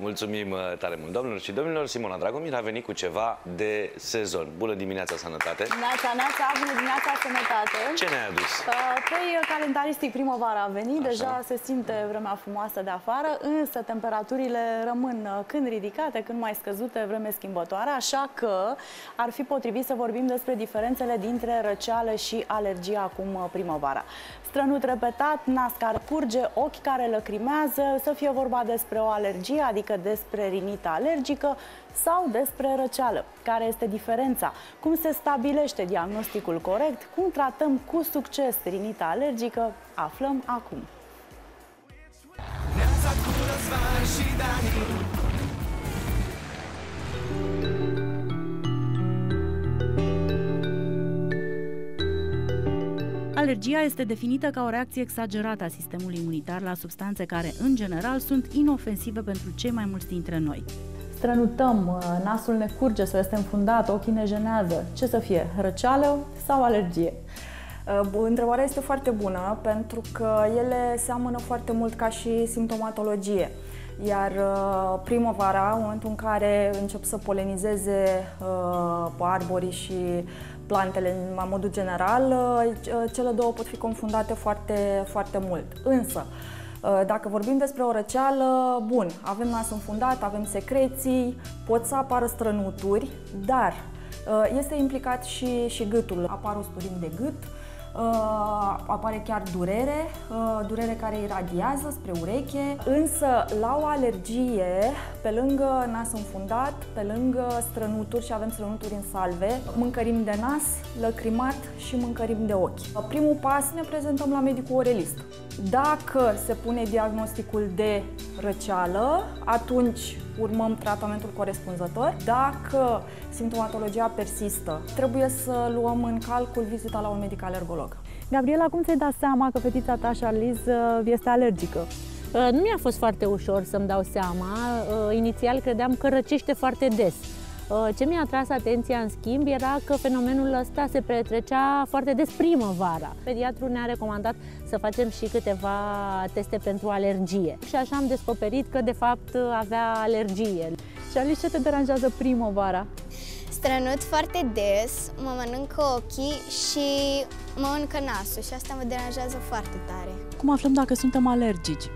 Mulțumim uh, tare mult. Domnilor și domnilor, Simona Dragomir a venit cu ceva de sezon. Bună dimineața, sănătate! Neața, neața, bună dimineața, sănătate! Ce ne-ai adus? Uh, păi, calendaristic, primăvara a venit, Așa. deja se simte vremea frumoasă de afară, însă temperaturile rămân uh, când ridicate, când mai scăzute, vreme schimbătoare, așa că ar fi potrivit să vorbim despre diferențele dintre răceală și alergie acum uh, primăvara. Strănut repetat, nas care curge, ochi care lăcrimează, să fie vorba despre o alergie, adică despre rinită alergică sau despre răceală. Care este diferența? Cum se stabilește diagnosticul corect? Cum tratăm cu succes rinita alergică? Aflăm acum. Alergia este definită ca o reacție exagerată a sistemului imunitar la substanțe care, în general, sunt inofensive pentru cei mai mulți dintre noi. Strănutăm, uh, nasul ne curge sau este înfundat, ochii ne jenează. Ce să fie, răceală sau alergie? Uh, întrebarea este foarte bună pentru că ele seamănă foarte mult ca și simptomatologie. Iar uh, primăvara, în momentul în care încep să polenizeze uh, arborii și plantele în modul general, uh, cele două pot fi confundate foarte, foarte mult. Însă, uh, dacă vorbim despre o răceală, bun, avem nas înfundat, avem secreții, pot să apară strănuturi, dar uh, este implicat și, și gâtul. Apar osturim de gât, Uh, apare chiar durere, uh, durere care iradiază spre ureche, însă la o alergie, pe lângă nas înfundat, pe lângă strănuturi și avem strănuturi în salve, mâncărim de nas, lăcrimat și mâncărim de ochi. Primul pas ne prezentăm la medicul orelist. Dacă se pune diagnosticul de răceală, atunci urmăm tratamentul corespunzător. Dacă simptomatologia persistă, trebuie să luăm în calcul vizita la un medic alergolog. Gabriela, cum ți-ai dat seama că fetița ta, Charlize, este alergică? Uh, nu mi-a fost foarte ușor să-mi dau seama. Uh, inițial credeam că răcește foarte des. Uh, ce mi-a atras atenția, în schimb, era că fenomenul ăsta se petrecea foarte des primăvara. Pediatrul ne-a recomandat să facem și câteva teste pentru alergie. Și așa am descoperit că, de fapt, avea alergie. Și Alice, ce te deranjează primăvara? Strănut foarte des, mă mănâncă ochii și mă mănâncă nasul și asta mă deranjează foarte tare. Cum aflăm dacă suntem alergici?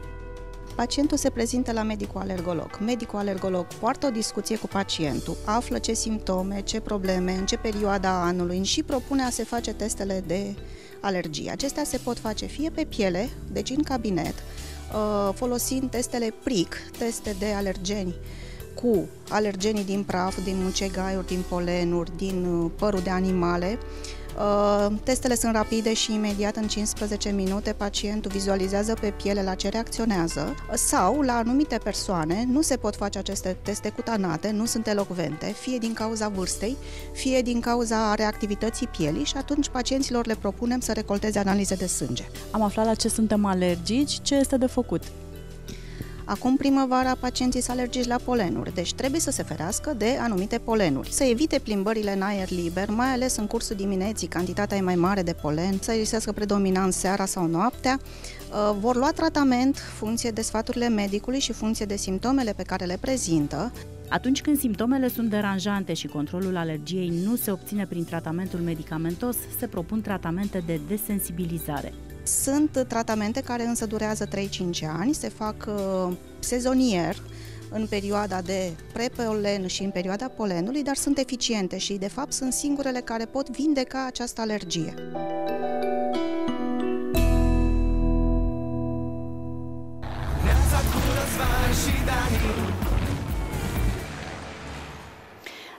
Pacientul se prezintă la medicul alergolog. Medicul alergolog poartă o discuție cu pacientul, află ce simptome, ce probleme, în ce perioada anului și propune a se face testele de alergie. Acestea se pot face fie pe piele, deci în cabinet, uh, folosind testele PRIC, teste de alergeni, cu alergenii din praf, din mucegaiuri, din polenuri, din uh, părul de animale, Uh, testele sunt rapide și imediat în 15 minute pacientul vizualizează pe piele la ce reacționează sau la anumite persoane nu se pot face aceste teste cutanate, nu sunt elocvente, fie din cauza vârstei, fie din cauza reactivității pielii și atunci pacienților le propunem să recolteze analize de sânge. Am aflat la ce suntem alergici, ce este de făcut? Acum primăvara pacienții sunt alergici la polenuri, deci trebuie să se ferească de anumite polenuri. Să evite plimbările în aer liber, mai ales în cursul dimineții, cantitatea e mai mare de polen, să risească predominant seara sau noaptea. Uh, vor lua tratament funcție de sfaturile medicului și funcție de simptomele pe care le prezintă. Atunci când simptomele sunt deranjante și controlul alergiei nu se obține prin tratamentul medicamentos, se propun tratamente de desensibilizare. Sunt tratamente care însă durează 3-5 ani, se fac uh, sezonier în perioada de prepolen și în perioada polenului, dar sunt eficiente și de fapt sunt singurele care pot vindeca această alergie.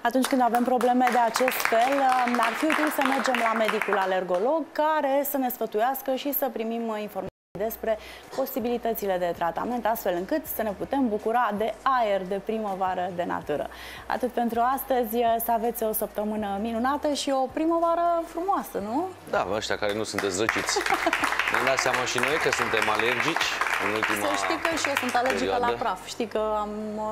Atunci când avem probleme de acest fel, um, ar fi util să mergem la medicul alergolog care să ne sfătuiască și să primim uh, informații despre posibilitățile de tratament, astfel încât să ne putem bucura de aer de primăvară de natură. Atât pentru astăzi, uh, să aveți o săptămână minunată și o primăvară frumoasă, nu? Da, ăștia care nu sunteți zăciți. Ne-am dat seama și noi că suntem alergici în ultima Să știi că și eu sunt alergică perioadă. la praf. Știi că am uh,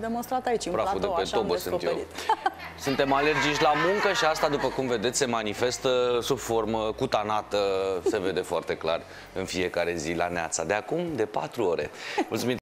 demonstrat aici în Praful platou, de pe așa tobă am sunt eu. Suntem alergici la muncă și asta, după cum vedeți, se manifestă sub formă cutanată, se vede foarte clar în fiecare zi la neața. De acum, de patru ore. Mulțumim